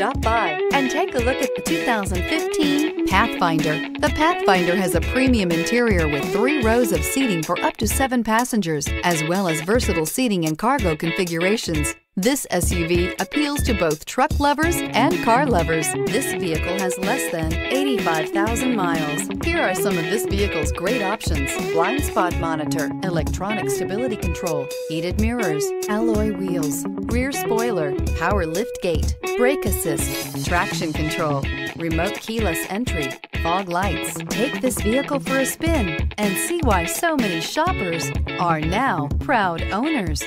Stop by and take a look at the 2015 Pathfinder. The Pathfinder has a premium interior with three rows of seating for up to seven passengers, as well as versatile seating and cargo configurations. This SUV appeals to both truck lovers and car lovers. This vehicle has less than 85,000 miles. Here are some of this vehicle's great options. Blind spot monitor, electronic stability control, heated mirrors, alloy wheels, rear spoiler, power lift gate, brake assist, traction control, remote keyless entry, fog lights. Take this vehicle for a spin and see why so many shoppers are now proud owners.